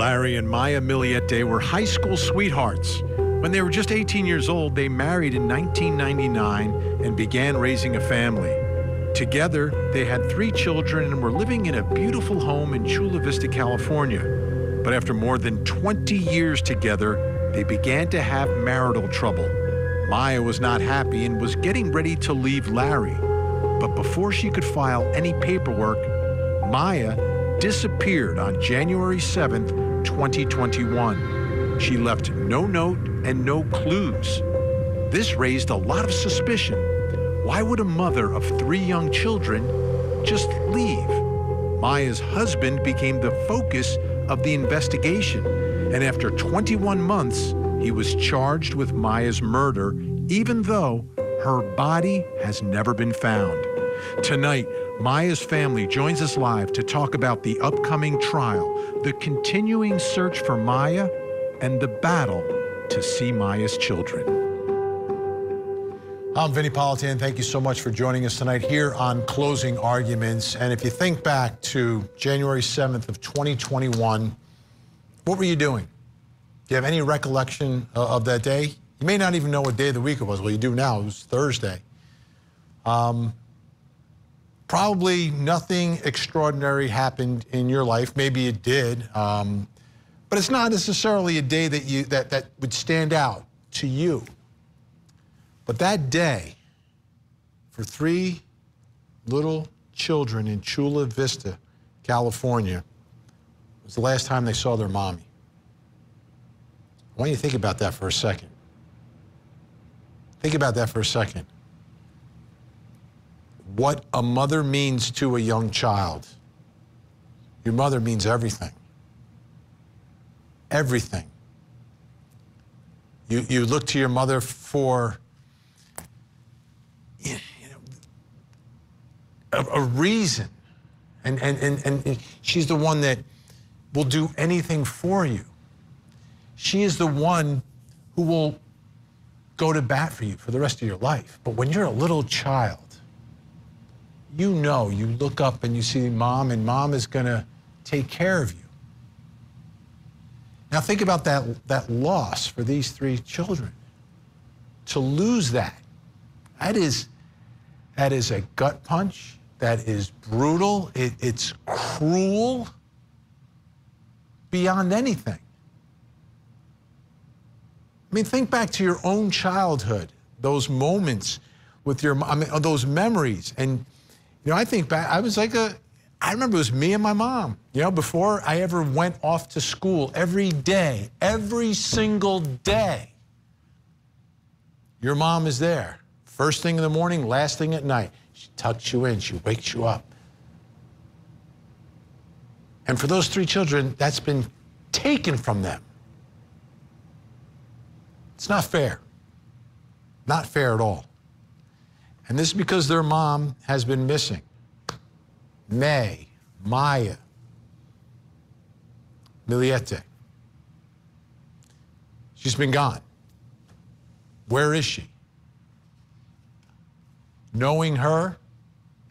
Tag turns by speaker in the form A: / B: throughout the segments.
A: Larry and Maya Millete were high school sweethearts. When they were just 18 years old, they married in 1999 and began raising a family. Together, they had three children and were living in a beautiful home in Chula Vista, California. But after more than 20 years together, they began to have marital trouble. Maya was not happy and was getting ready to leave Larry. But before she could file any paperwork, Maya disappeared on January 7th, 2021. She left no note and no clues. This raised a lot of suspicion. Why would a mother of three young children just leave? Maya's husband became the focus of the investigation, and after 21 months, he was charged with Maya's murder, even though her body has never been found. Tonight, Maya's family joins us live to talk about the upcoming trial, the continuing search for Maya, and the battle to see Maya's children. I'm Vinnie Politan. Thank you so much for joining us tonight here on Closing Arguments. And if you think back to January 7th of 2021, what were you doing? Do you have any recollection of that day? You may not even know what day of the week it was. Well, you do now. It was Thursday. Um, probably nothing extraordinary happened in your life. Maybe it did, um, but it's not necessarily a day that you that that would stand out to you. But that day, for three little children in Chula Vista, California, was the last time they saw their mommy. I want you to think about that for a second. Think about that for a second what a mother means to a young child. Your mother means everything. Everything. You, you look to your mother for you know, a, a reason. And, and, and, and she's the one that will do anything for you. She is the one who will go to bat for you for the rest of your life. But when you're a little child, you know, you look up and you see mom, and mom is going to take care of you. Now, think about that, that loss for these three children. To lose that, that is, that is a gut punch. That is brutal. It, it's cruel beyond anything. I mean, think back to your own childhood, those moments with your, I mean, those memories, and you know, I think back, I was like a, I remember it was me and my mom. You know, before I ever went off to school, every day, every single day, your mom is there. First thing in the morning, last thing at night. She tucks you in, she wakes you up. And for those three children, that's been taken from them. It's not fair. Not fair at all. And this is because their mom has been missing. May, Maya, Millete. She's been gone. Where is she? Knowing her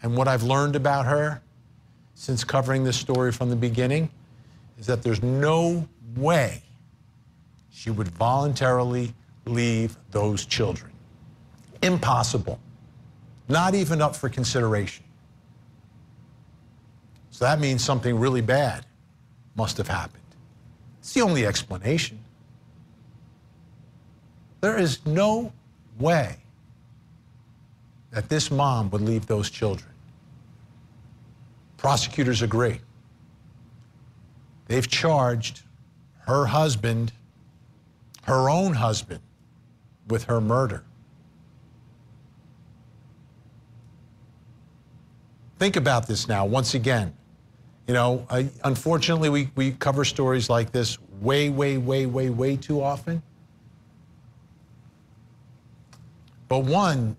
A: and what I've learned about her since covering this story from the beginning is that there's no way she would voluntarily leave those children. Impossible not even up for consideration. So that means something really bad must have happened. It's the only explanation. There is no way that this mom would leave those children. Prosecutors agree. They've charged her husband, her own husband, with her murder. Think about this now, once again. You know, unfortunately, we, we cover stories like this way, way, way, way, way too often. But one,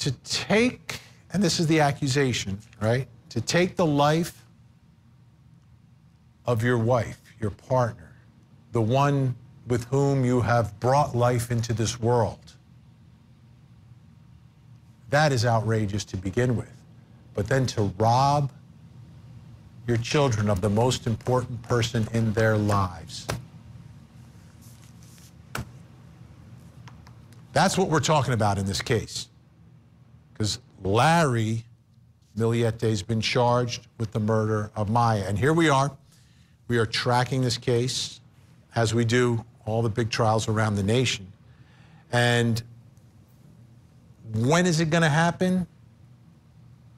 A: to take, and this is the accusation, right? To take the life of your wife, your partner, the one with whom you have brought life into this world. That is outrageous to begin with. But then to rob your children of the most important person in their lives. That's what we're talking about in this case. Because Larry Millete has been charged with the murder of Maya. And here we are. We are tracking this case as we do all the big trials around the nation. And when is it going to happen?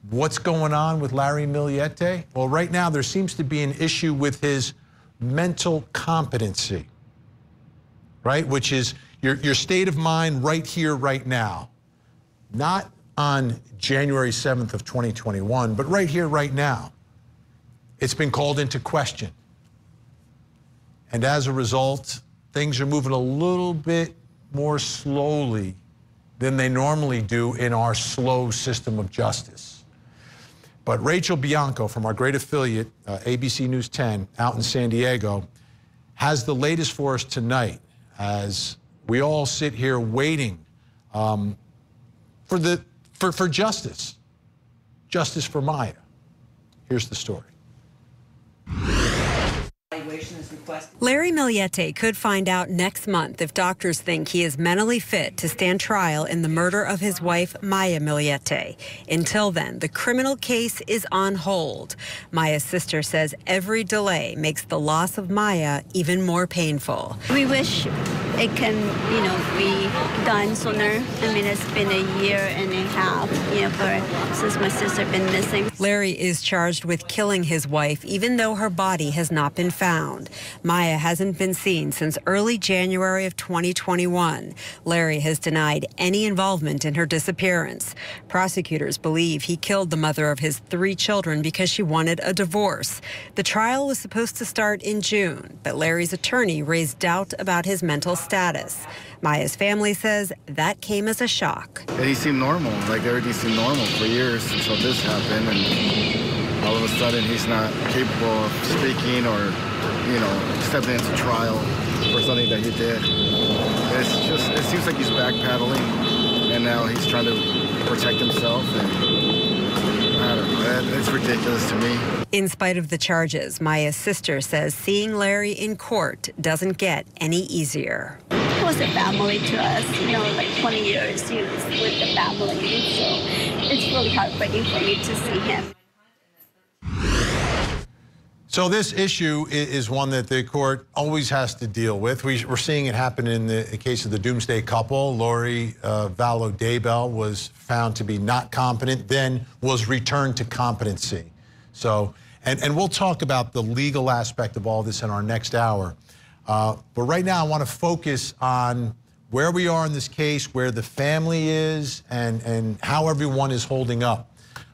A: What's going on with Larry Millete? Well, right now there seems to be an issue with his mental competency, right? Which is your, your state of mind right here, right now. Not on January 7th of 2021, but right here, right now. It's been called into question. And as a result, things are moving a little bit more slowly than they normally do in our slow system of justice. But Rachel Bianco from our great affiliate, uh, ABC News 10, out in San Diego, has the latest for us tonight as we all sit here waiting um, for, the, for, for justice, justice for Maya. Here's the story.
B: Larry Millete could find out next month if doctors think he is mentally fit to stand trial in the murder of his wife, Maya Millete. Until then, the criminal case is on hold. Maya's sister says every delay makes the loss of Maya even more painful.
C: We wish it can, you know, be done sooner. I mean, it's been a year and a half, you know, for since my sister been missing.
B: Larry is charged with killing his wife, even though her body has not been found. Maya hasn't been seen since early January of 2021. Larry has denied any involvement in her disappearance. Prosecutors believe he killed the mother of his three children because she wanted a divorce. The trial was supposed to start in June, but Larry's attorney raised doubt about his mental status. Maya's family says that came as a shock.
D: He seemed normal, like everything seemed normal for years until this happened, and all of a sudden he's not capable of speaking or you know, stepping into trial for something that he did. It's just, it seems like he's backpedaling, and now he's trying to protect himself. And I don't know, it's ridiculous to me.
B: In spite of the charges, Maya's sister says seeing Larry in court doesn't get any easier.
C: He was a family to us, you know, like 20 years he was with the family, so it's really heartbreaking for me to see him.
A: So this issue is one that the court always has to deal with. We, are seeing it happen in the case of the Doomsday couple. Lori uh, Vallow Daybell was found to be not competent, then was returned to competency. So, and, and we'll talk about the legal aspect of all this in our next hour. Uh, but right now, I want to focus on where we are in this case, where the family is, and, and how everyone is holding up.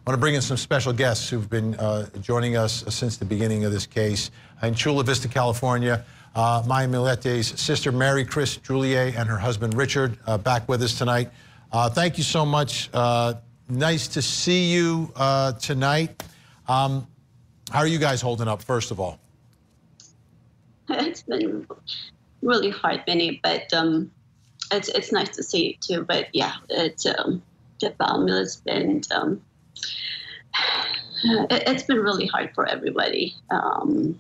A: I want to bring in some special guests who've been uh, joining us since the beginning of this case. In Chula Vista, California, uh, Maya Millete's sister, Mary Chris Juliet, and her husband, Richard, uh, back with us tonight. Uh, thank you so much. Uh, nice to see you uh, tonight. Um, how are you guys holding up, first of all?
C: It's been really hard, Benny, but um, it's it's nice to see you too. But yeah, it's um, the family has been um, it, has been really hard for everybody. Um,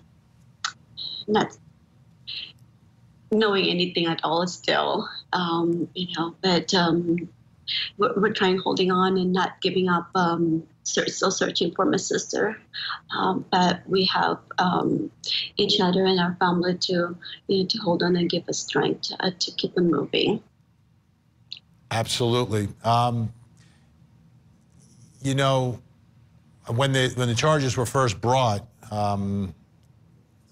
C: not knowing anything at all still, um, you know, but um, we're, we're, trying holding on and not giving up. Um, still searching for my sister, um, but we have um, each other and our family to you know, to hold on and give us strength uh, to keep on moving.
A: Absolutely. Um, you know, when the when the charges were first brought, um,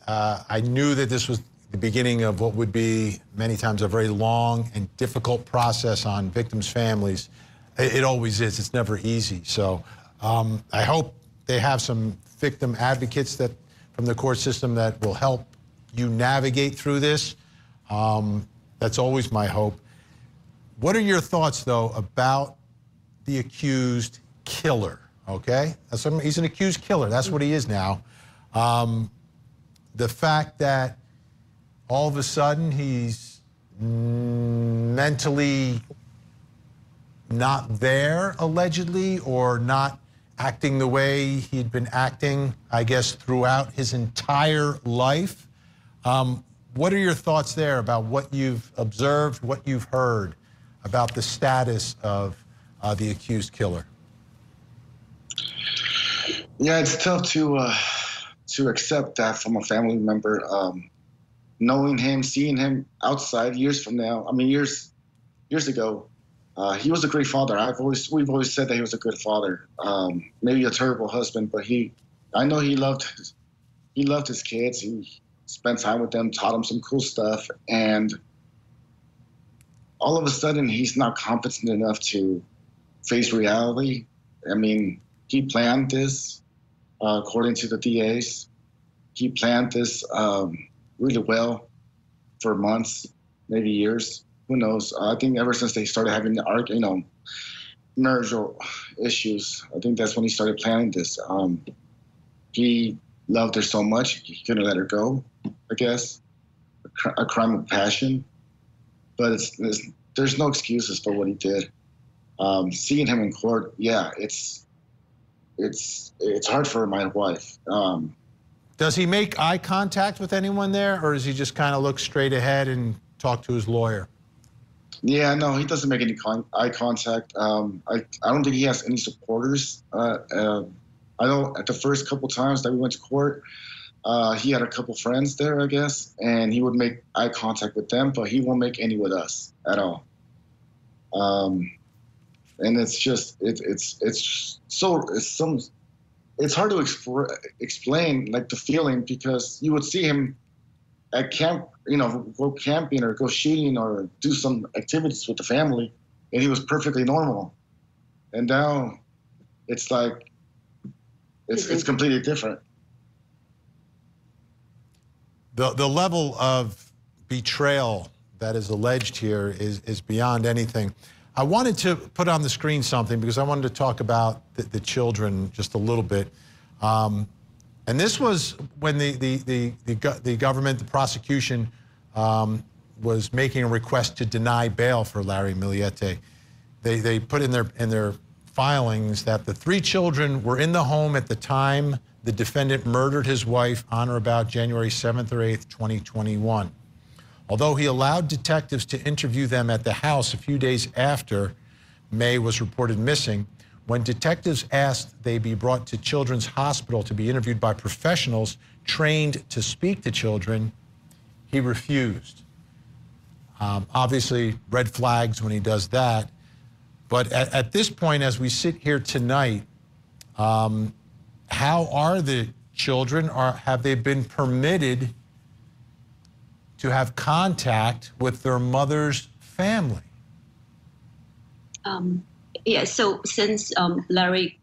A: uh, I knew that this was the beginning of what would be many times a very long and difficult process on victims' families. It, it always is. It's never easy. So um, I hope they have some victim advocates that from the court system that will help you navigate through this. Um, that's always my hope. What are your thoughts, though, about the accused killer? Okay, That's what, he's an accused killer. That's what he is now. Um, the fact that all of a sudden he's mentally not there, allegedly, or not acting the way he'd been acting, I guess, throughout his entire life. Um, what are your thoughts there about what you've observed, what you've heard about the status of uh, the accused killer?
D: Yeah, it's tough to uh, to accept that from a family member. Um, knowing him, seeing him outside years from now. I mean, years years ago, uh, he was a great father. I've always we've always said that he was a good father. Um, maybe a terrible husband, but he, I know he loved he loved his kids. He spent time with them, taught them some cool stuff, and all of a sudden he's not competent enough to face reality. I mean, he planned this, uh, according to the DAs. He planned this um, really well for months, maybe years. Who knows? I think ever since they started having the arc, you know, marital issues, I think that's when he started planning this. Um, he loved her so much he couldn't let her go. I guess a, cr- a crime of passion, but it's, it's, there's no excuses for what he did. Um, seeing him in court, yeah, it's it's it's hard for my wife. Um,
A: does he make eye contact with anyone there, or does he just kind of look straight ahead and talk to his lawyer?
D: Yeah, no, he doesn't make any con- eye contact. Um, I, I don't think he has any supporters. Uh, uh, I know at the first couple times that we went to court, uh, he had a couple friends there, I guess, and he would make eye contact with them, but he won't make any with us at all. Um, and it's just it, it's it's so it's some it's hard to exp- explain like the feeling because you would see him at camp, you know, go camping or go shooting or do some activities with the family, and he was perfectly normal. And now, it's like it's it's completely different.
A: The the level of betrayal that is alleged here is is beyond anything. I wanted to put on the screen something because I wanted to talk about the, the children just a little bit. Um, and this was when the, the, the, the, the government, the prosecution, um, was making a request to deny bail for Larry Millete. They, they put in their, in their filings that the three children were in the home at the time the defendant murdered his wife on or about January 7th or 8th, 2021. Although he allowed detectives to interview them at the house a few days after May was reported missing, when detectives asked they be brought to Children's Hospital to be interviewed by professionals trained to speak to children, he refused. Um, obviously, red flags when he does that. But at, at this point, as we sit here tonight, um, how are the children? Are, have they been permitted to have contact with their mother's family?
C: Um, yeah, so since um, Larry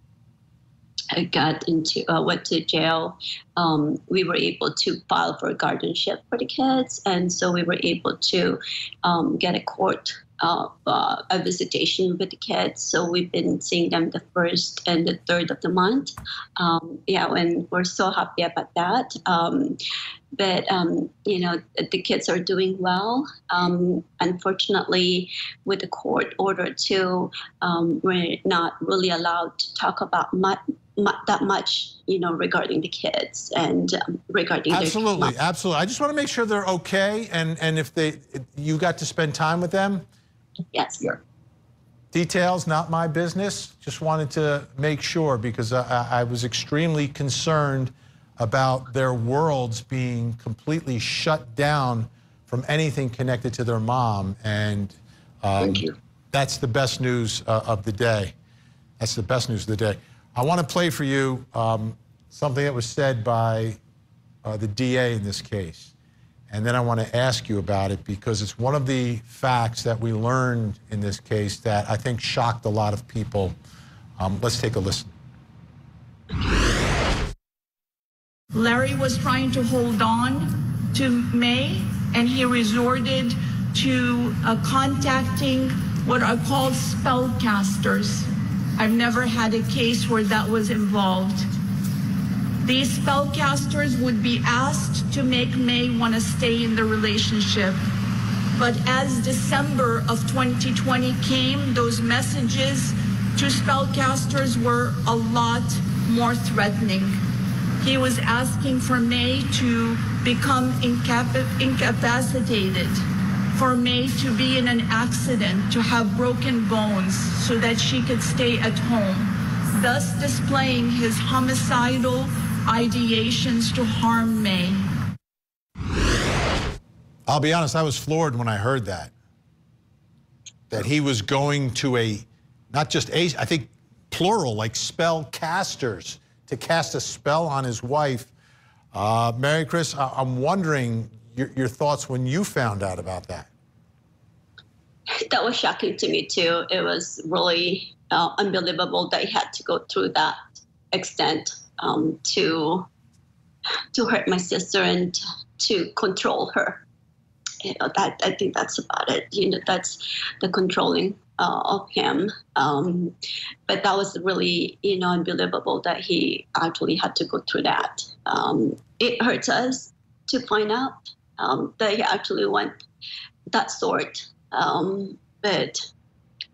C: got into uh, went to jail, um, we were able to file for a guardianship for the kids, and so we were able to um, get a court uh, uh, a visitation with the kids. So we've been seeing them the first and the third of the month. Um, yeah, and we're so happy about that. Um, but um, you know the kids are doing well. Um, unfortunately, with the court order too, um, we're not really allowed to talk about much, that much, you know, regarding the kids and um, regarding
A: absolutely, absolutely. I just want to make sure they're okay, and and if they, you got to spend time with them.
C: Yes.
D: Yeah.
A: Details, not my business. Just wanted to make sure because I, I was extremely concerned about their worlds being completely shut down from anything connected to their mom. And
D: um, thank you.
A: That's the best news uh, of the day. That's the best news of the day. I want to play for you um, something that was said by uh, the DA in this case. And then I want to ask you about it because it's one of the facts that we learned in this case that I think shocked a lot of people. Um, let's take a listen.
E: Larry was trying to hold on to May, and he resorted to uh, contacting what are called spellcasters. I've never had a case where that was involved. These spellcasters would be asked to make May want to stay in the relationship. But as December of 2020 came, those messages to spellcasters were a lot more threatening. He was asking for May to become incap- incapacitated, for May to be in an accident, to have broken bones so that she could stay at home, thus displaying his homicidal ideations to harm me.
A: I'll be honest, I was floored when I heard that. That he was going to a, not just a, I think plural, like spell casters, to cast a spell on his wife. Uh, Mary Chris, I- I'm wondering your, your thoughts when you found out about that.
C: That was shocking to me too. It was really uh, unbelievable that he had to go through that extent um, to to hurt my sister and to control her. You know that I think that's about it. You know that's the controlling uh, of him. Um, but that was really you know unbelievable that he actually had to go through that. Um, it hurts us to find out um, that he actually went that sort. Um, but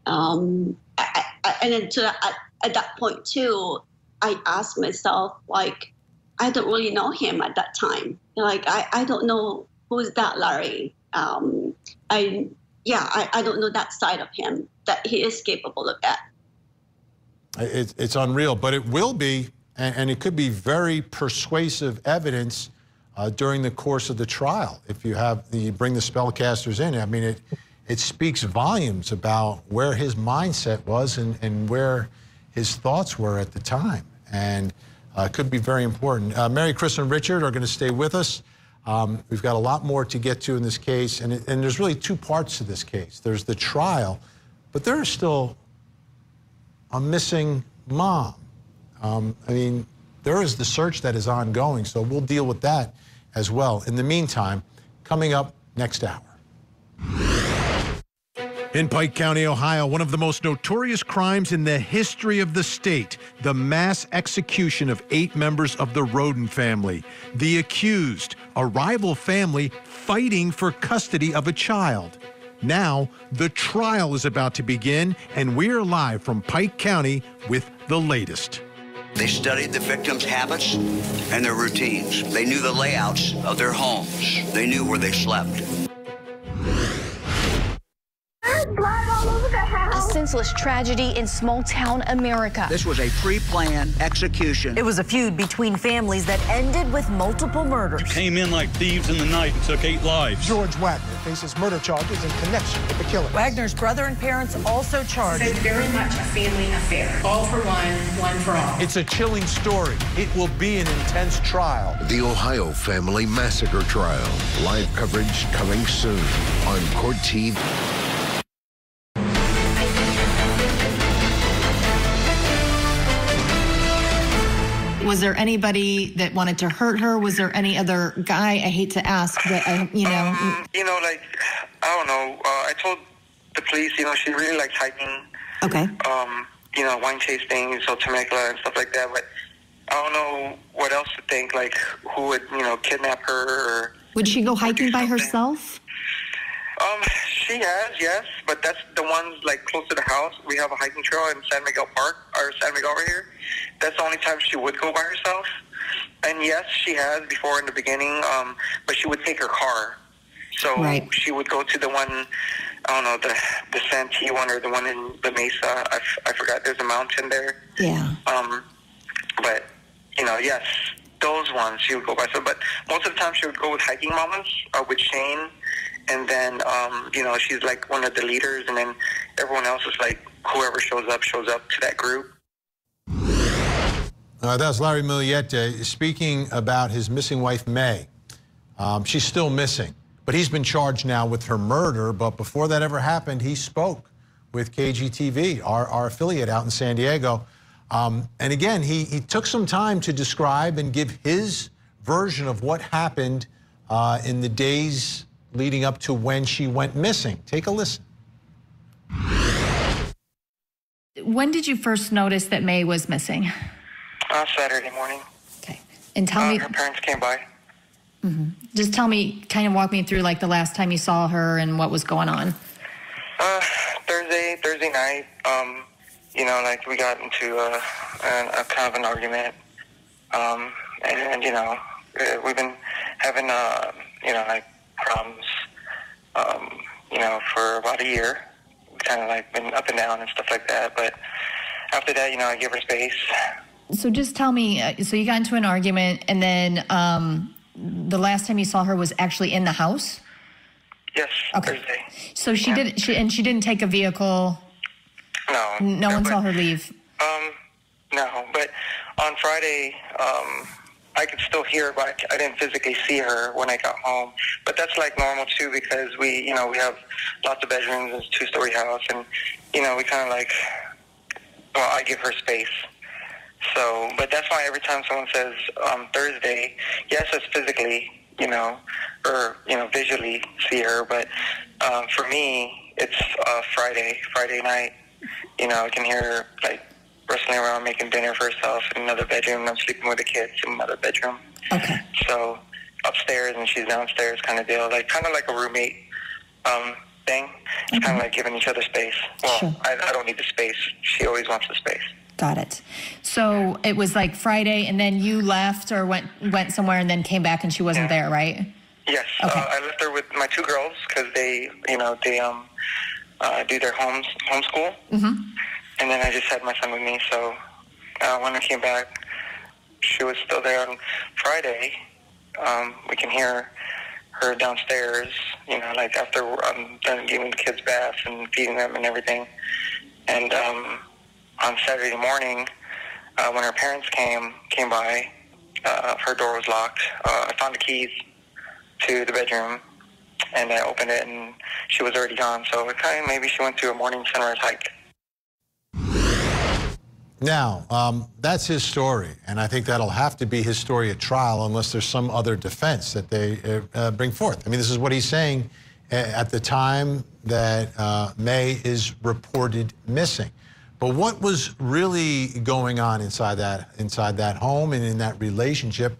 C: um, I, I, and then to at, at that point too, I asked myself like, I don't really know him at that time. Like I, I don't know who's that Larry. Um, I yeah, I, I don't know that side of him that he is capable of that.
A: It, it's unreal, but it will be, and, and it could be very persuasive evidence uh, during the course of the trial. If you have the you bring the spellcasters in, I mean, it it speaks volumes about where his mindset was and, and where his thoughts were at the time, and uh, could be very important. Uh, Mary, Chris, and Richard are going to stay with us. Um, we've got a lot more to get to in this case, and, it, and there's really two parts to this case. There's the trial, but there is still a missing mom. Um, I mean, there is the search that is ongoing, so we'll deal with that as well. In the meantime, coming up next hour. In Pike County, Ohio, one of the most notorious crimes in the history of the state, the mass execution of eight members of the Rhoden family. The accused, a rival family fighting for custody of a child. Now, the trial is about to begin, and we're live from Pike County with the latest.
F: They studied the victims' habits and their routines. They knew the layouts of their homes. They knew where they slept.
G: A senseless tragedy in small town America.
F: This was a pre-planned execution.
H: It was a feud between families that ended with multiple murders.
I: Came in like thieves in the night and took eight lives.
J: George Wagner faces murder charges in connection with the killing.
H: Wagner's brother and parents also charged.
K: It's very much a family affair. All for one, one for all.
A: It's a chilling story. It will be an intense trial.
L: The Ohio Family Massacre Trial. Live coverage coming soon on Court TV.
M: Was there anybody that wanted to hurt her? Was there any other guy? I hate to ask, but I, you know.
N: Um, you know, like I don't know. Uh, I told the police, you know, she really likes hiking.
M: Okay.
N: Um, you know, wine tasting, so Temecula and stuff like that. But I don't know what else to think. Like, who would you know kidnap her? Or,
M: Would she go hiking by herself?
N: Um, she has, yes, but that's the ones like close to the house. We have a hiking trail in San Miguel Park or San Miguel over here. That's the only time she would go by herself. And yes, she has before in the beginning, um, but she would take her car. So
M: Right.
N: she would go to the one, I don't know, the the Santee one or the one in the Mesa. I, f- I forgot. There's a mountain there.
M: Yeah.
N: Um, but you know, yes, those ones she would go by. So, but most of the time she would go with hiking mamas uh, with Shane, and then um, you know she's like one of the leaders, and then everyone else is like whoever shows up shows up to that group.
A: Uh, that was Larry Millete speaking about his missing wife, May. Um, she's still missing, but he's been charged now with her murder. But before that ever happened, he spoke with KGTV, our, our affiliate out in San Diego. Um, and again, he, he took some time to describe and give his version of what happened uh, in the days leading up to when she went missing. Take a listen.
O: When did you first notice that May was missing?
N: Uh, Saturday morning.
O: Okay. And tell
N: Uh,
O: me,
N: her parents came by. Mm -hmm.
O: just tell me, kind of walk me through like the last time you saw her and what was going on.
N: Uh, Thursday, Thursday night. Um, you know, like we got into a, a, a kind of an argument, um, and, and you know, uh, we've been having uh, you know like problems, um, you know, for about a year. Kind of like been up and down and stuff like that. But after that, you know, I give her space.
M: So just tell me. Uh, so you got into an argument, and then um, the last time you saw her was actually in the house.
N: Yes.
M: Okay.
N: Thursday.
M: So she did. She and she didn't take a vehicle.
N: No.
M: No one
N: but,
M: saw her leave.
N: Um, no, but on Friday, um, I could still hear but I didn't physically see her when I got home. But that's like normal too, because we, you know, we have lots of bedrooms. It's two-story house, and you know, we kind of like. Well, I give her space. So, but that's why every time someone says um, Thursday, yes, it's physically, you know, or you know, visually see her, but um, for me, it's uh, Friday, Friday night. You know, I can hear her like wrestling around, making dinner for herself in another bedroom. I'm sleeping with the kids in another bedroom.
M: Okay.
N: So upstairs and she's downstairs, kind of deal, like kind of like a roommate um, thing. It's kind of like giving each other space. Well, I, I don't need the space. She always wants the space.
M: Got it. So it was like Friday, and then you left or went went somewhere, and then came back, and she wasn't there, right?
N: Yes, uh, I left her with my two girls because they, you know, they um uh, do their homes homeschool,
M: Mm-hmm.
N: And then I just had my son with me. So uh, when I came back, she was still there on Friday. Um, we can hear her downstairs, you know, like after I'm done giving the kids baths and feeding them and everything. And um, on Saturday morning, uh, when her parents came came by, uh, her door was locked. Uh, I found the keys to the bedroom, and I opened it, and she was already gone. So it kind of maybe she went to a morning sunrise hike.
A: Now, um, that's his story, and I think that'll have to be his story at trial unless there's some other defense that they uh, uh, bring forth. I mean, this is what he's saying uh, at the time that uh, May is reported missing. But what was really going on inside that inside that home and in that relationship?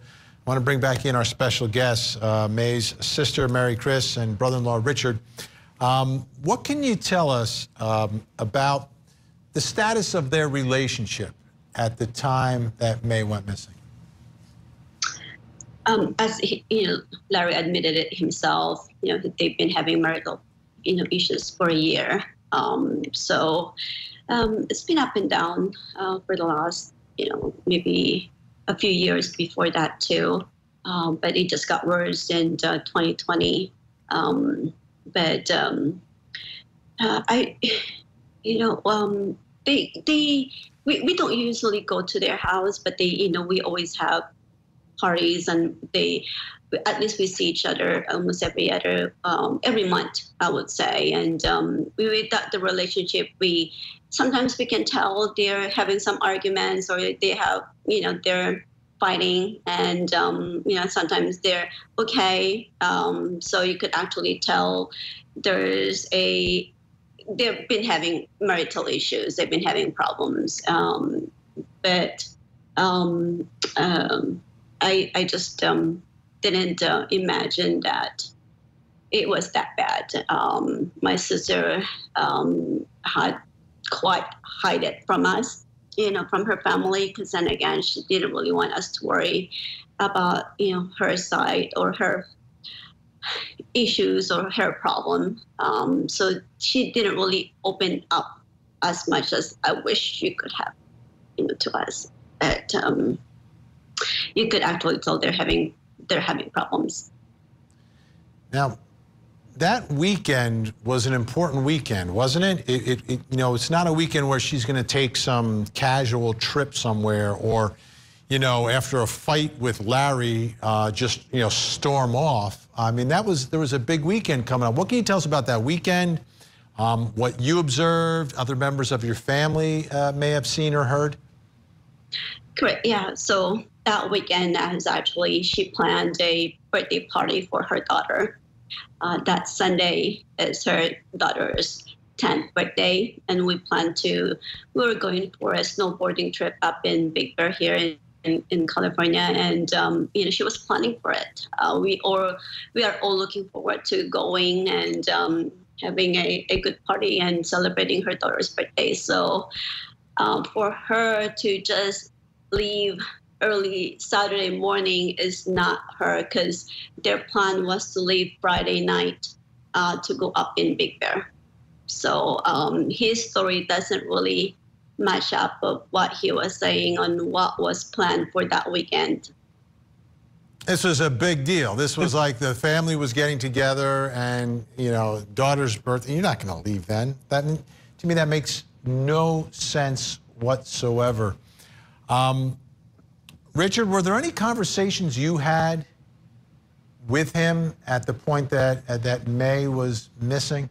A: I want to bring back in our special guests, uh, May's sister Mary Chris and brother-in-law Richard. Um, what can you tell us um, about the status of their relationship at the time that May went missing?
C: Um, as he, you know, Larry admitted it himself. You know, they've been having marital, you know, issues for a year. Um, so um, it's been up and down uh, for the last, you know, maybe a few years before that too. Um, but it just got worse in uh, 2020. Um, but um, uh, I, you know, they they we, we don't usually go to their house, but they, you know, we always have parties and they at least we see each other almost every other um, every month i would say. And um, we with that the relationship we sometimes we can tell they're having some arguments or they have you know they're fighting and um, you know sometimes they're okay. Um, so you could actually tell there's a they've been having marital issues they've been having problems um, but um, um, I, I just um, didn't uh, imagine that it was that bad. Um, my sister um, had quite hide it from us, you know, from her family, because then again, she didn't really want us to worry about, you know, her side or her issues or her problem. Um, so she didn't really open up as much as I wish she could have, you know, to us. But um, you could actually tell they're having they're having problems.
A: Now, that weekend was an important weekend, wasn't it? It, it, it you know, it's not a weekend where she's going to take some casual trip somewhere or, you know, after a fight with Larry, uh, just you know, storm off. I mean, that was there was a big weekend coming up. What can you tell us about that weekend? Um, what you observed, other members of your family uh, may have seen or heard.
C: Correct. Yeah. So that weekend as actually she planned a birthday party for her daughter. Uh, that Sunday is her daughter's 10th birthday, and we plan to, we were going for a snowboarding trip up in Big Bear here in, in, in California, and um, you know she was planning for it. Uh, we all we are all looking forward to going and um, having a, a good party and celebrating her daughter's birthday. So um, for her to just leave early Saturday morning is not her because their plan was to leave Friday night uh, to go up in Big Bear. So um, his story doesn't really match up with what he was saying on what was planned for that weekend.
A: This was a big deal. This was like the family was getting together and, you know, daughter's birthday. You're not going to leave then. That, to me, that makes no sense whatsoever. Um, Richard, were there any conversations you had with him at the point that, uh, that May was missing?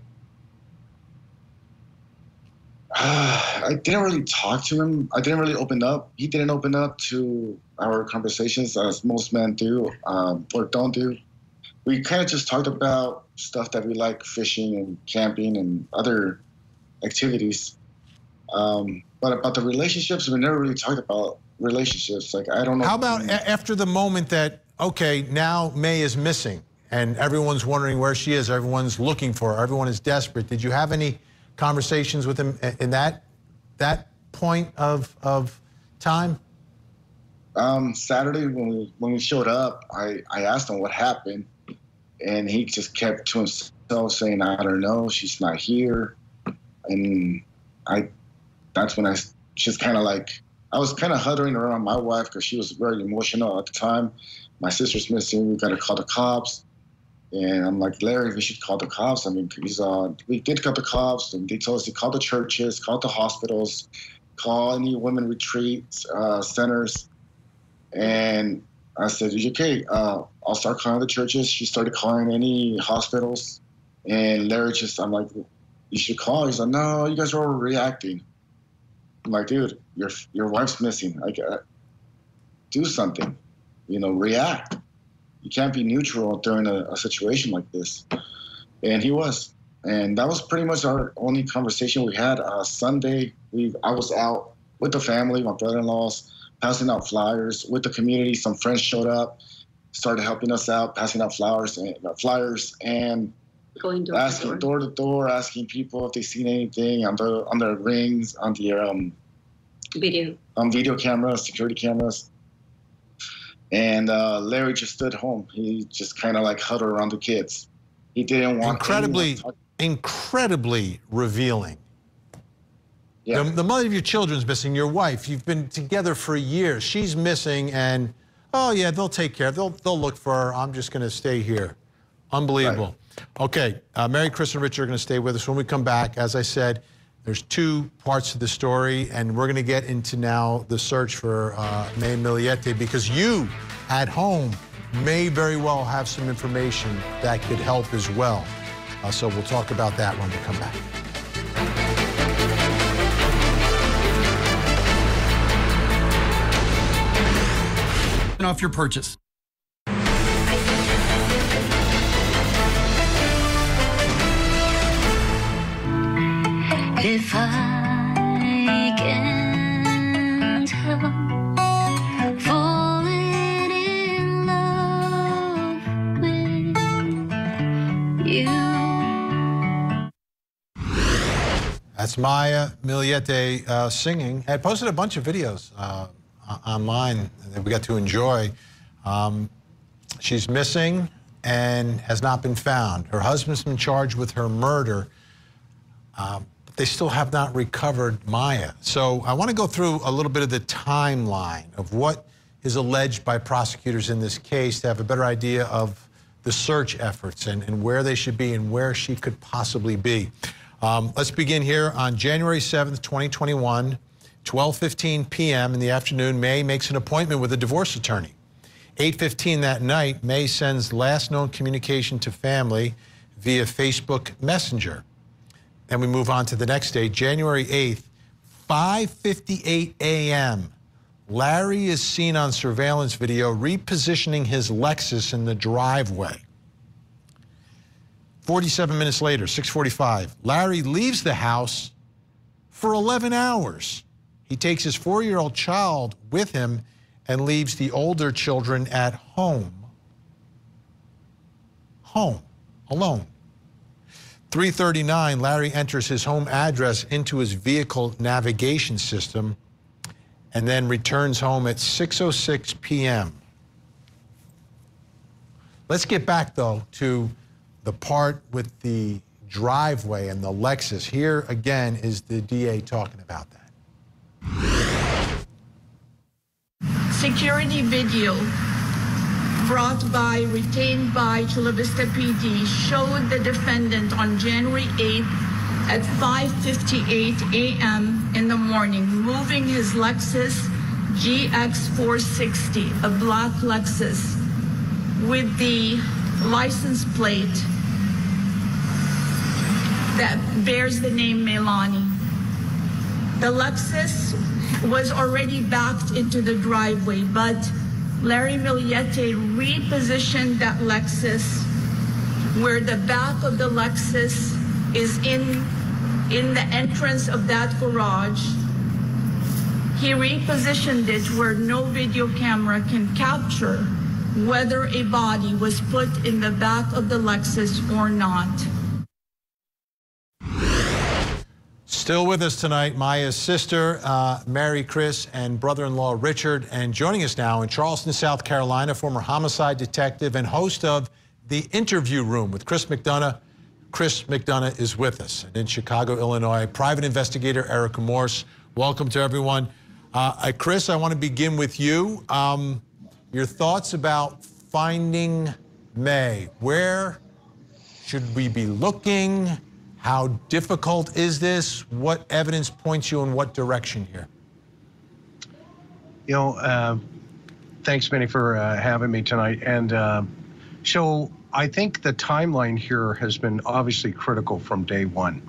D: I didn't really talk to him. I didn't really open up. He didn't open up to our conversations as most men do um, or don't do. We kind of just talked about stuff that we like fishing and camping and other activities. Um, but about the relationships, we never really talked about relationships. Like, I don't know.
A: How about after the moment that, okay, now May is missing and everyone's wondering where she is, everyone's looking for her, everyone is desperate. Did you have any conversations with him in that that point of of time?
D: Um, Saturday when we when we showed up, I I asked him what happened, and he just kept to himself saying, "I don't know, she's not here," and I that's when I just kind of like I was kind of huddling around my wife because she was very emotional at the time. My sister's missing. We got to call the cops. And I'm like, Larry, we should call the cops. I mean, he's, uh, we did call the cops, and they told us to call the churches, call the hospitals, call any women retreat uh, centers. And I said, okay, uh, I'll start calling the churches. She started calling any hospitals. And Larry just, I'm like, you should call. He's like, no, you guys are overreacting. I'm like, dude, your your wife's missing. Like, uh, do something. You know, react you can't be neutral during a, a situation like this. And he was. And that was pretty much our only conversation we had. Uh, Sunday, we I was out with the family, my brother-in-laws, passing out flyers with the community. Some friends showed up, started helping us out, passing out flowers and uh, flyers and
C: going door
D: asking
C: to
D: door. door to door, asking people if they seen anything on the on their rings, on the um,
C: video,
D: on video cameras, security cameras. And uh, Larry just stood home. He just kind of like huddled around the kids. He didn't want
A: incredibly, incredibly revealing.
D: Yeah.
A: The, the, mother of your children's missing. Your wife. You've been together for years. She's missing, and oh yeah, they'll take care. They'll they'll look for her. I'm just going to stay here. Unbelievable. Right. Okay, uh, Mary, Chris, and Richard are going to stay with us when we come back. As I said, there's two parts to the story, and we're going to get into now the search for uh, May Millete because you at home may very well have some information that could help as well. Uh, so we'll talk about that when we come back.
P: Off your purchase.
Q: If I can't help falling in love with you.
A: That's Maya Millete uh, singing. I posted a bunch of videos uh, online that we got to enjoy. Um, she's missing and has not been found. Her husband's been charged with her murder. Um, they still have not recovered Maya. So I want to go through a little bit of the timeline of what is alleged by prosecutors in this case to have a better idea of the search efforts and, and where they should be and where she could possibly be. Um, let's begin here on January 7th, 2021, 12:15 p.m. in the afternoon. May makes an appointment with a divorce attorney. 8:15 that night, May sends last known communication to family via Facebook Messenger. And we move on to the next day, January 8th, 5:58 a.m. Larry is seen on surveillance video repositioning his Lexus in the driveway. 47 minutes later, 6:45, Larry leaves the house for 11 hours. He takes his 4-year-old child with him and leaves the older children at home. Home, alone. 339, Larry enters his home address into his vehicle navigation system and then returns home at 6.06 p.m. Let's get back, though, to the part with the driveway and the Lexus. Here again is the DA talking about that.
E: Security video brought by, retained by Chula Vista PD showed the defendant on January 8th at 5.58 a.m. in the morning moving his Lexus GX460, a black Lexus, with the license plate that bears the name Melani. The Lexus was already backed into the driveway, but Larry Millete repositioned that Lexus where the back of the Lexus is in in the entrance of that garage. He repositioned it where no video camera can capture whether a body was put in the back of the Lexus or not.
A: Still with us tonight, Maya's sister, uh, Mary Chris, and brother-in-law Richard. And joining us now in Charleston, South Carolina, former homicide detective and host of The Interview Room with Chris McDonough. Chris McDonough is with us. And in Chicago, Illinois, private investigator Erica Morse. Welcome to everyone. Uh, Chris, I want to begin with you. Um, your thoughts about finding May. Where should we be looking? How difficult is this? What evidence points you in what direction here?
R: You know, uh, thanks, Vinnie, for uh, having me tonight. And uh, so I think the timeline here has been obviously critical from day one.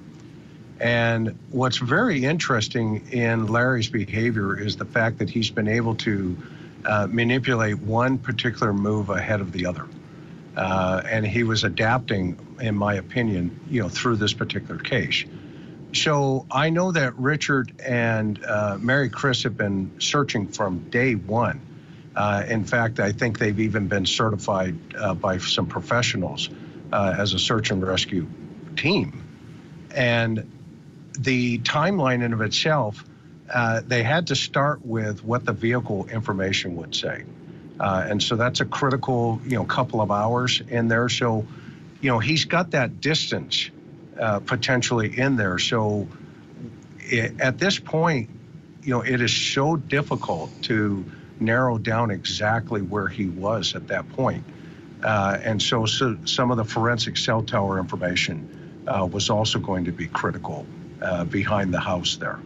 R: And what's very interesting in Larry's behavior is the fact that he's been able to uh, manipulate one particular move ahead of the other. Uh, and he was adapting, in my opinion, you know, through this particular case. So I know that Richard and uh, Mary Chris have been searching from day one. Uh, in fact, I think they've even been certified uh, by some professionals uh, as a search and rescue team. And the timeline in of itself, uh, they had to start with what the vehicle information would say. Uh, and so that's a critical, you know, couple of hours in there. So, you know, he's got that distance uh, potentially in there. So it, at this point, you know, it is so difficult to narrow down exactly where he was at that point. Uh, and so, so, some of the forensic cell tower information uh, was also going to be critical uh, behind the house there.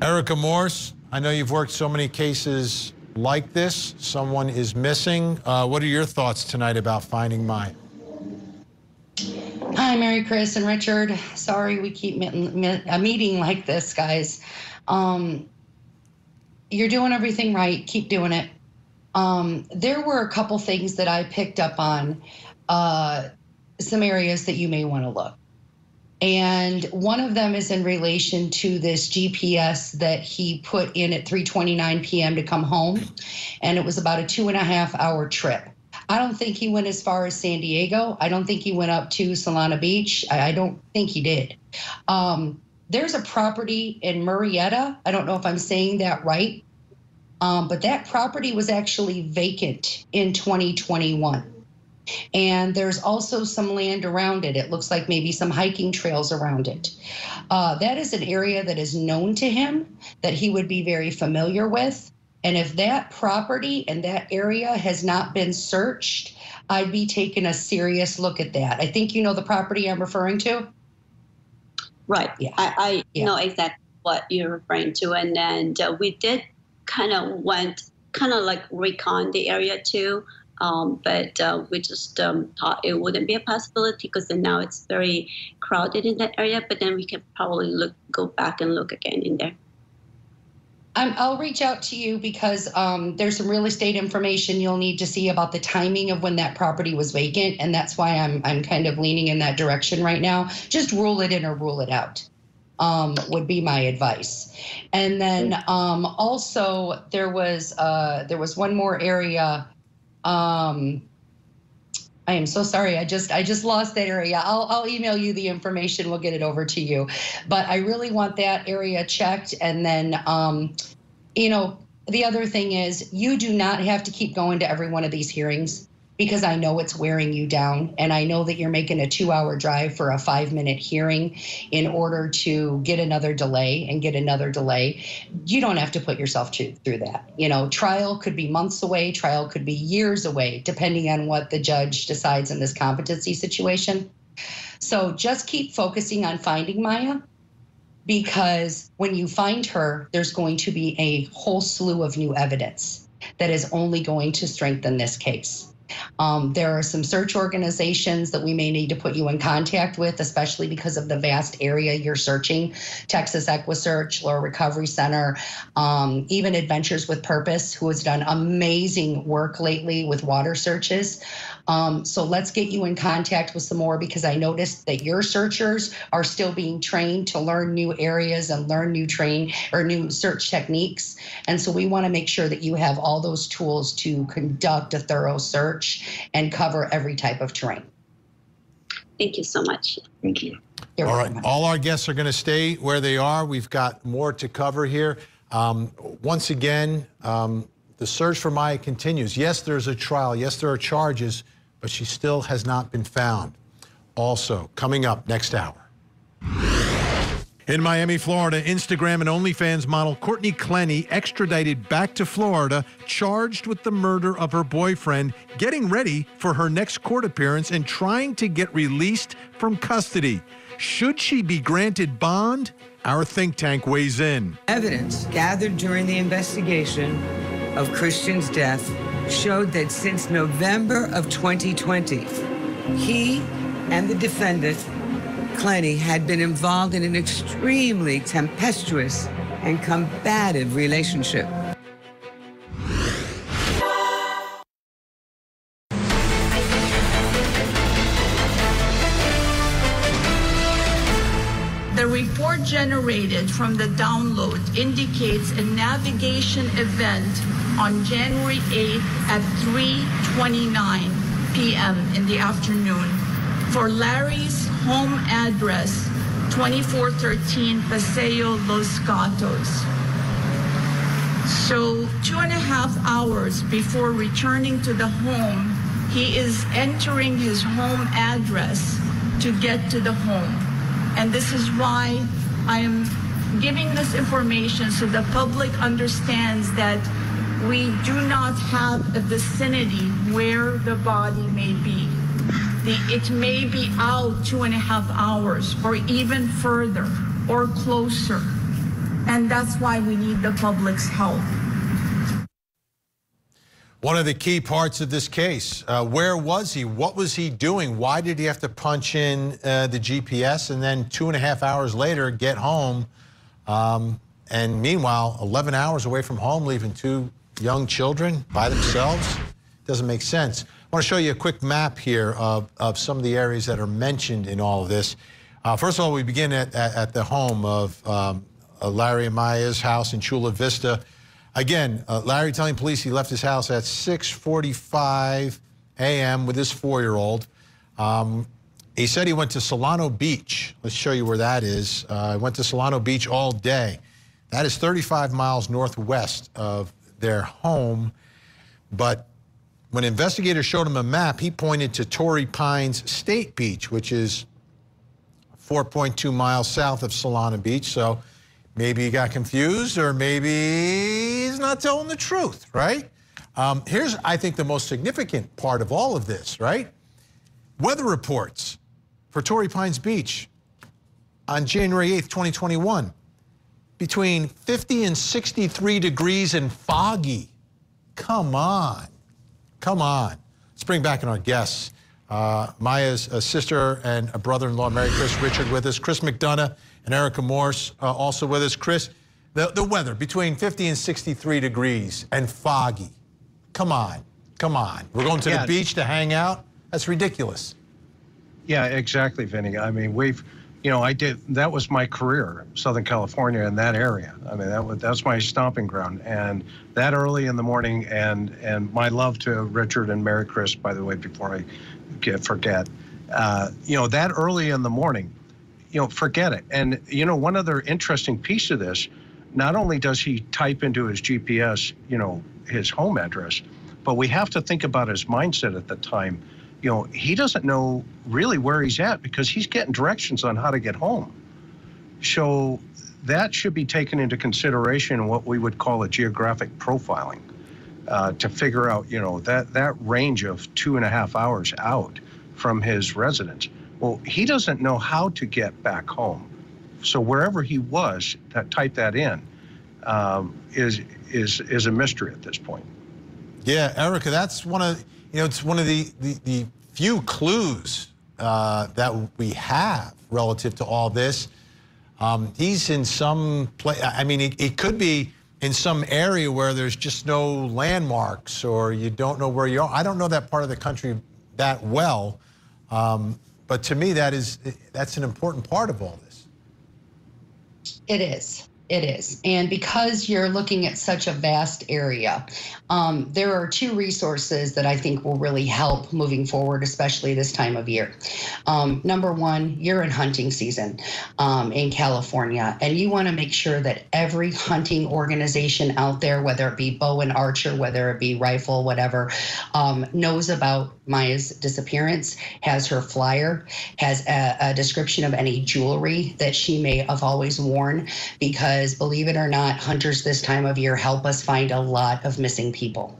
A: Erica Morse, I know you've worked so many cases like this. Someone is missing. Uh, what are your thoughts tonight about finding Mai?
S: Hi, Mary Chris and Richard. Sorry we keep a meeting like this, guys. Um, you're doing everything right. Keep doing it. Um, there were a couple things that I picked up on, uh, some areas that you may want to look. And one of them is in relation to this GPS that he put in at 3:29 p.m. to come home, and it was about a two and a half hour trip. I don't think he went as far as San Diego. I don't think he went up to Solana Beach. I, don't think he did. Um, there's a property in Murrieta. I don't know if I'm saying that right, um, but that property was actually vacant in 2021. And there's also some land around it. It looks like maybe some hiking trails around it. Uh, that is an area that is known to him, that he would be very familiar with. And if that property and that area has not been searched, I'd be taking a serious look at that. I think you know the property I'm referring to.
C: Right. Yeah. I, I yeah. know exactly what you're referring to. And then uh, we did kind of went, kind of like recon the area too. Um, but uh, we just um, thought it wouldn't be a possibility because now it's very crowded in that area. But then we can probably look, go back and look again in there.
S: i will reach out to you because um, there's some real estate information you'll need to see about the timing of when that property was vacant, and that's why I'm I'm kind of leaning in that direction right now. Just rule it in or rule it out. Um, would be my advice. And then um, also there was uh, there was one more area um, I am so sorry. I just I just lost that area. I'll I'll email you the information. We'll get it over to you. But I really want that area checked. And then, um, you know, the other thing is you do not have to keep going to every one of these hearings because I know it's wearing you down. And I know that you're making a two hour drive for a five minute hearing in order to get another delay and get another delay. You don't have to put yourself through that. You know, trial could be months away, trial could be years away, depending on what the judge decides in this competency situation. So just keep focusing on finding Maya because when you find her, there's going to be a whole slew of new evidence that is only going to strengthen this case. Um, there are some search organizations that we may need to put you in contact with, especially because of the vast area you're searching. Texas EquiSearch, Laura Recovery Center, um, even Adventures with Purpose, who has done amazing work lately with water searches. Um, so let's get you in contact with some more because I noticed that your searchers are still being trained to learn new areas and learn new train or new search techniques. And so we want to make sure that you have all those tools to conduct a thorough search and cover every type of terrain.
C: Thank you so much.
D: Thank you.
S: You're
A: All
S: welcome.
A: all our guests are going to stay where they are. We've got more to cover here. Um, once again, um, the search for Maya continues. Yes, there's a trial. Yes, there are charges, but she still has not been found. Also, coming up next hour. In Miami, Florida, Instagram and OnlyFans model Courtney Clenney extradited back to Florida, charged with the murder of her boyfriend, getting ready for her next court appearance and trying to get released from custody. Should she be granted bond? Our think tank weighs in.
T: Evidence gathered during the investigation of Christian's death showed that since November of 2020, he and the defendant, Clenney, had been involved in an extremely tempestuous and combative relationship.
E: Generated from the download indicates a navigation event on January 8th at 3:29 p.m. in the afternoon for Larry's home address 2413 Paseo Los Gatos. So, two and a half hours before returning to the home, he is entering his home address to get to the home. And this is why I am giving this information so the public understands that we do not have a vicinity where the body may be. The, it may be out two and a half hours or even further or closer. And that's why we need the public's help.
A: One of the key parts of this case, uh, where was he? What was he doing? Why did he have to punch in uh, the GPS and then two and a half hours later get home? Um, and meanwhile, 11 hours away from home, leaving two young children by themselves? Doesn't make sense. I want to show you a quick map here of, of some of the areas that are mentioned in all of this. Uh, first of all, we begin at, at, at the home of um, uh, Larry and Maya's house in Chula Vista. Again, uh, Larry telling police he left his house at 6:45 a.m. with his four-year-old. Um, he said he went to Solano Beach. Let's show you where that is. Uh, went to Solano Beach all day. That is 35 miles northwest of their home. But when investigators showed him a map, he pointed to Torrey Pines State Beach, which is 4.2 miles south of Solana Beach. So maybe he got confused, or maybe he's not telling the truth, right? Um, here's, I think, the most significant part of all of this, right? Weather reports for Torrey Pines Beach on January 8th, 2021, between 50 and 63 degrees and foggy. Come on. Come on. Let's bring back in our guests. Uh, Maya's uh, sister and a brother-in-law, Mary Chris Richard, with us. Chris McDonough and Erica Morse uh, also with us. Chris, the, the weather between 50 and 63 degrees and foggy. Come on. Come on. We're going to
R: Yeah.
A: the beach to hang out? That's ridiculous.
R: Yeah, exactly, Vinnie. I mean, we've, you know, I did, that was my career, Southern California in that area. I mean, that was, that's my stomping ground. And that early in the morning, and, and my love to Richard and Mary Chris, by the way, before I get, forget. Uh, you know, that early in the morning, you know, forget it. And, you know, one other interesting piece of this, not only does he type into his GPS, you know, his home address, but we have to think about his mindset at the time. You know, he doesn't know really where he's at because he's getting directions on how to get home. So that should be taken into consideration in what we would call a geographic profiling uh, to figure out, you know, that, that range of two and a half hours out from his residence. Well, he doesn't know how to get back home. So wherever he was, that type that in um, is is is a mystery at this point.
A: Yeah, Erica, that's one of you know it's one of the the, the few clues uh, that we have relative to all this. Um, he's in some place. I mean, it, it could be in some area where there's just no landmarks or you don't know where you are. I don't know that part of the country that well, um, but to me, that is that's an important part of all this.
S: It is. It is. And because you're looking at such a vast area, um, there are two resources that I think will really help moving forward, especially this time of year. Um, number one, you're in hunting season um, in California, and you want to make sure that every hunting organization out there, whether it be bow and archer, whether it be rifle, whatever, um, knows about Maya's disappearance, has her flyer, has a, a description of any jewelry that she may have always worn, because believe it or not, hunters this time of year help us find a lot of missing people people.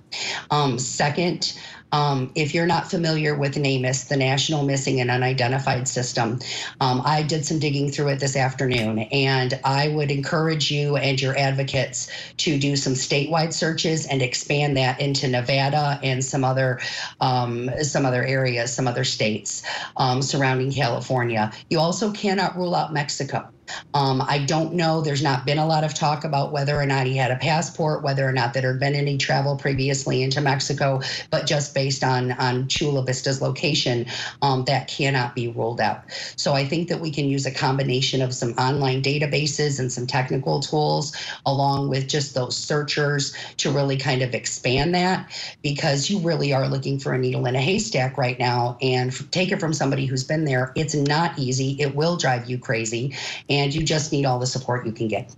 S: Um, second, um, if you're not familiar with NamUs, the National Missing and Unidentified System, um, I did some digging through it this afternoon, and I would encourage you and your advocates to do some statewide searches and expand that into Nevada and some other um, some other areas, some other states um, surrounding California. You also cannot rule out Mexico. Um, I don't know. There's not been a lot of talk about whether or not he had a passport, whether or not there had been any travel previously into Mexico, but just based on on Chula Vista's location, um, that cannot be ruled out. So I think that we can use a combination of some online databases and some technical tools, along with just those searchers, to really kind of expand that, because you really are looking for a needle in a haystack right now. And take it from somebody who's been there, it's not easy. It will drive you crazy and you just need all the support you can get.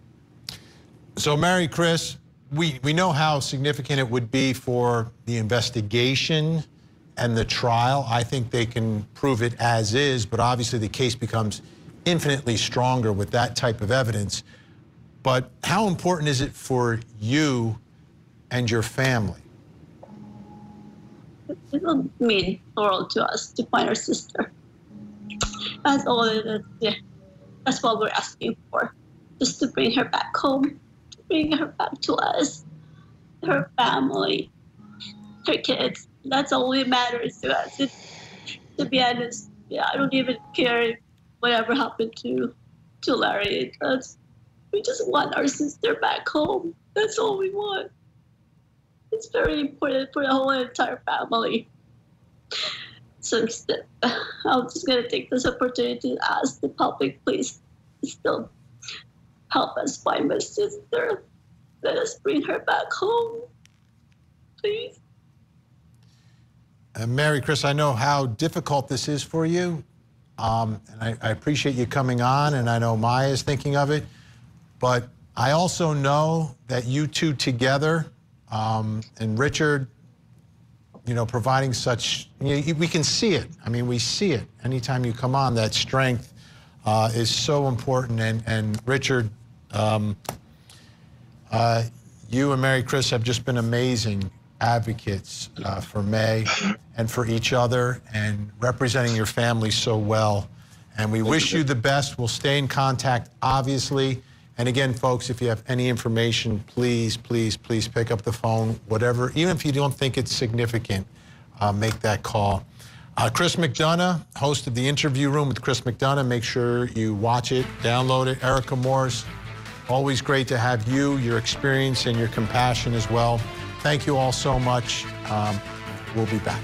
A: So, Mary Chris, we, we know how significant it would be for the investigation and the trial. I think they can prove it as is, but obviously the case becomes infinitely stronger with that type of evidence. But how important is it for you and your family?
C: It will mean the world to us to find our sister. That's all it is. Yeah. That's what we're asking for, just to bring her back home, to bring her back to us, her family, her kids. That's all that matters to us. It, to be honest, yeah, I don't even care whatever happened to to Larry. That's, we just want our sister back home. That's all we want. It's very important for the whole entire family. So I'm just going to take this opportunity to ask the public, please still help us find my sister. Let us bring her back home, please.
A: Uh, Mary Chris, I know how difficult this is for you. Um, and I, I, appreciate you coming on, and I know Maya is thinking of it. But I also know that you two together, um, and Richard, you know, providing such, you know, we can see it. I mean, we see it anytime you come on, that strength uh, is so important. And, and Richard, um, uh, you and Mary Chris have just been amazing advocates uh, for May and for each other and representing your family so well. And we wish you the best. We'll stay in contact, obviously. And again, folks, if you have any information, please, please, please pick up the phone, whatever, even if you don't think it's significant, uh, make that call. Uh, Chris McDonough, host of the Interview Room with Chris McDonough. Make sure you watch it, download it. Erica Morse, always great to have you, your experience, and your compassion as well. Thank you all so much. Um, we'll be back.